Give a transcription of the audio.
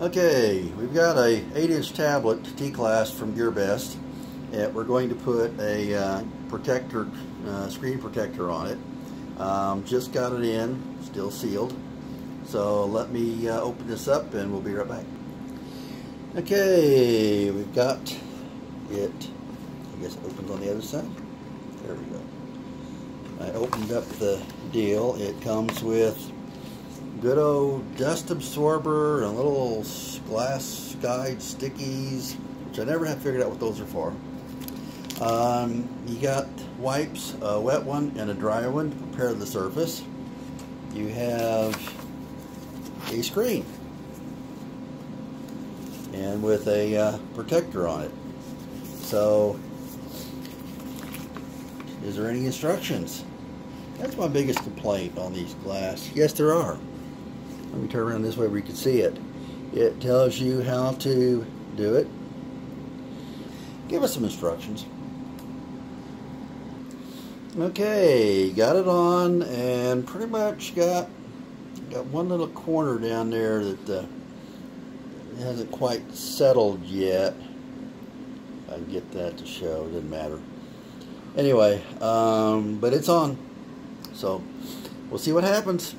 Okay, we've got a 8-inch tablet Teclast from GearBest. And we're going to put a uh, protector, uh, screen protector on it. Um, just got it in, still sealed. So let me uh, open this up and we'll be right back. Okay, we've got it, I guess it opens on the other side. There we go. I opened up the deal. It comes with good old dust absorber and little glass guide stickies, which I never have figured out what those are for. Um, you got wipes, a wet one and a dry one to prepare the surface. You have a screen and with a uh, protector on it. So, is there any instructions? That's my biggest complaint on these glass. Yes, there are. Let me turn around this way where you can see it. It tells you how to do it. Give us some instructions. Okay, got it on and pretty much got got one little corner down there that uh, hasn't quite settled yet. I can get that to show, doesn't matter. Anyway, um, but it's on. So we'll see what happens.